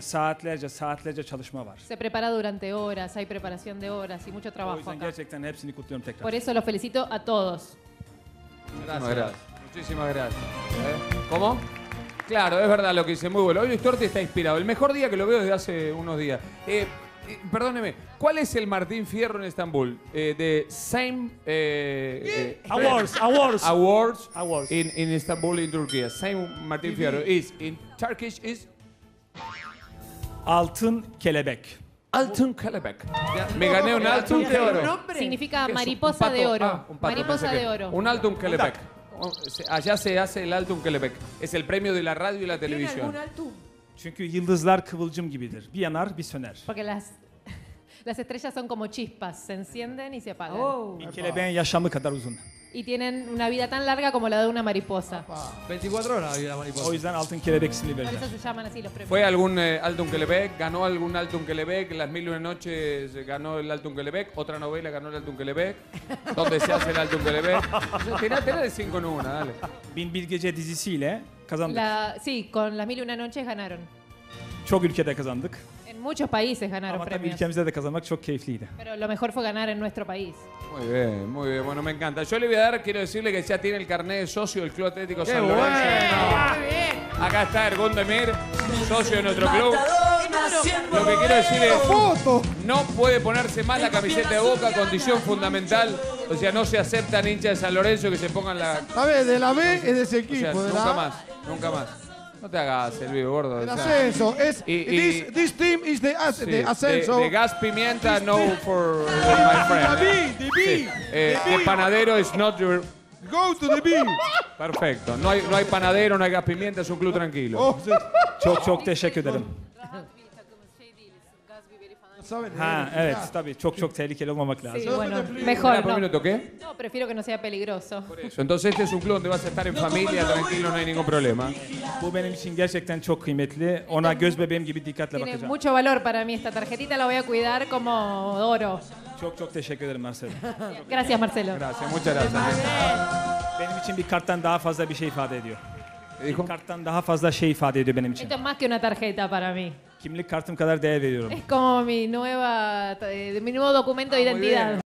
Saatlerce saatlerce çalışma var. Se prepara durante horas, hay preparación de horas y mucho O trabajo yüzden acá. gerçekten hepsini kutluyorum tekrar. Por eso los felicito a todos. Muchísimas gracias. Muchísimas gracias. ¿Eh? ¿Cómo? Claro, es verdad lo que dice. Muy bueno. Hoy Luis Torti está inspirado. El mejor día que lo veo desde hace unos días. Eh, eh, perdóneme, ¿cuál es el Martín Fierro en Estambul? Eh, de Same eh, eh, Awards, awards. Awards, Awards. in, in Istanbul, in Turkey. Same Martín Fierro is in Turkish is Altın kelebek. Altın Kelebek. Me gané un Altın de oro. Significa ¿Qué es? mariposa de oro. Ah, un pato, mariposa pensé de que- oro. Un Altun Kelebek. Se- Allá se hace el Altun Kelebek. Es el premio de la radio y la televisión. Çünkü yıldızlar kıvılcım gibidir. Bir yanar bir söner. Porque las, las estrellas son como chispas, se encienden y se apagan. Uzun. Y tienen una vida tan larga como la de una mariposa. 24 horas había la mariposa. O yüzden altın kelebek Por verirler. eso se llaman así los premios. ¿Fue algún eh, Altun Kelebek? ¿Ganó algún Altun Kelebek? Las Mil y Una Noches eh, ganó el Altun Kelebek. Otra novela ganó el Altun Kelebek. ¿Dónde se hace el Altun Kelebek? Tenés tenés de 5 en una, dale. Bin Bir Gece dizisiyle kazandık. La- sí, con Las Mil y Una Noches ganaron. Çok ülkede kazandık. Muchos países ganaron Ama tabii premios. ülkemizde de kazanmak çok keyifliydi. Pero lo mejor fue ganar en nuestro país. Muy bien, muy bien. Bueno, me encanta. Yo le voy a dar, quiero decirle que ya tiene el carnet de socio del Club Atlético San bueno! Lorenzo. Acá está Ergun Demir, socio de nuestro club. Lo que quiero decir es, no puede ponerse más la camiseta de Boca, condición fundamental. O sea, no se aceptan hinchas de San Lorenzo que se pongan la... A ver, de la B es de ese O equipo, sea, de la nunca A, más, nunca más. No te hagas el vivo, gordo. El ascenso. Es, Y- y- this, this team is the, as- sí, the ascenso. de gas pimienta, no for my friend. The B, the B. Sí. Eh, the panadero is not your... Go to the B. Perfecto. No hay, no hay panadero, no hay gas pimienta, es un club tranquilo. Oh, se- Çok çok teşekkür ederim. ¿saben? Ha evet tabii çok çok tehlikeli olmamak lazım. Sí, bueno, mejor no. Prefiero que no sea peligroso. Eso. Entonces este es un club donde vas a estar en familia, tranquilo, no hay ningún problema. Bu benim için gerçekten çok kıymetli. Ona göz bebeğim gibi dikkatle Tiene bakacağım. mucho valor para mí esta tarjetita, la voy a cuidar como oro. Çok çok teşekkür ederim Marcelo. Gracias, Marcelo. Gracias, muchas gracias. benim için bir karttan daha fazla bir şey ifade ediyor. ¿Qué dijo? Bir karttan daha fazla şey ifade ediyor benim için. Esto es más que una tarjeta para mí. Kimlik kartım kadar değer veriyorum. Es como mi nueva, eh, mi nuevo documento de Ah, identidad.